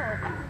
short.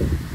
you.